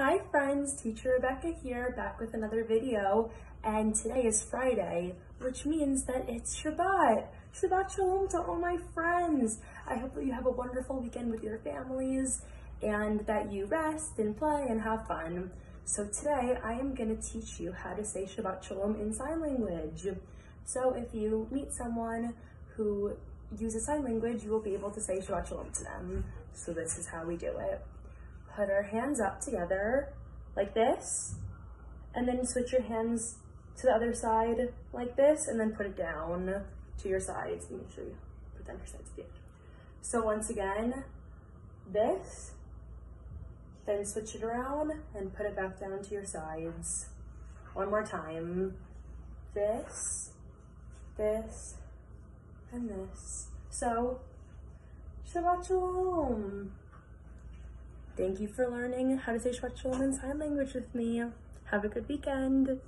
Hi friends, teacher Rebecca here, back with another video. And today is Friday, which means that it's Shabbat. Shabbat Shalom to all my friends. I hope that you have a wonderful weekend with your families and that you rest and play and have fun. So today I am gonna teach you how to say Shabbat Shalom in sign language. So if you meet someone who uses sign language, you will be able to say Shabbat Shalom to them. So this is how we do it put our hands up together like this, and then switch your hands to the other side like this, and then put it down to your sides. Make sure you put down your sides. So once again, this, then switch it around and put it back down to your sides. One more time. This, this, and this. So, Shabbat Shalom. Thank you for learning how to say in sign language with me. Have a good weekend.